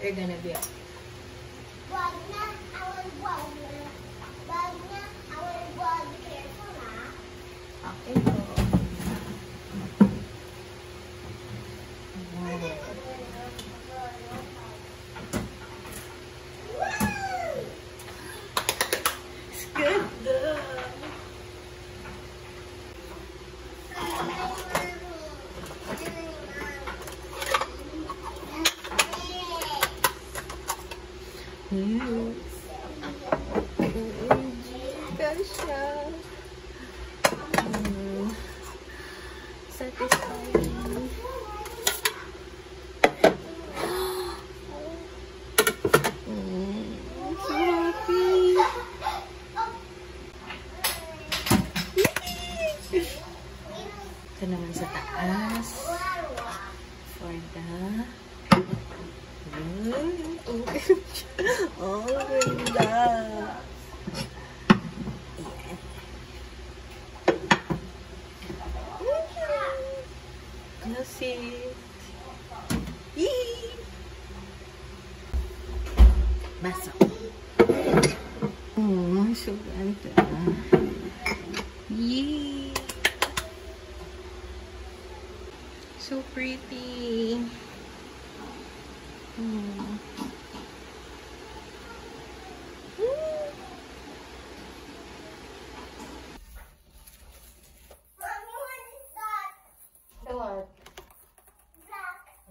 they're gonna be up. Ayan siya. Mm. Satisfying. Mm. Ito naman sa taas. For the... All ganda. mess up. Oh, I'm so glad that. Yeah. So pretty. Oh. What?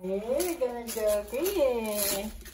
We're gonna go.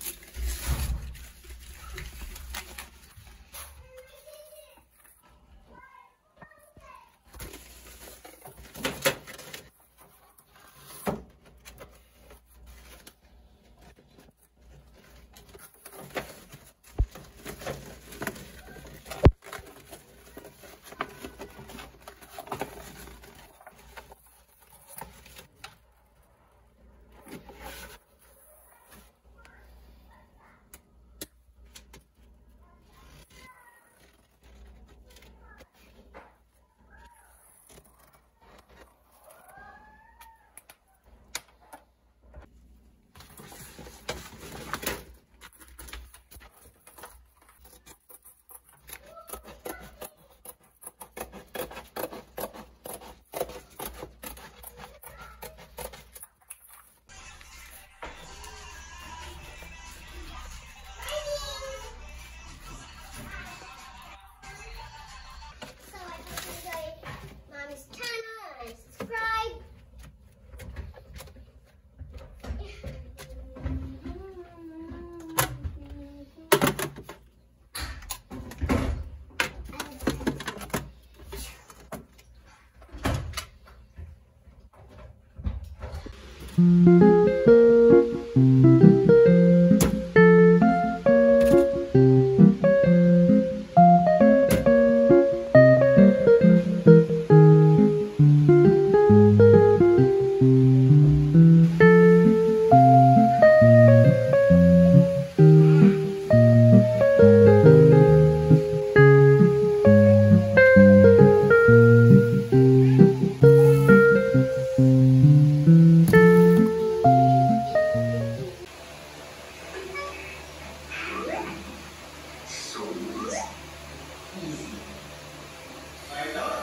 Música Pretty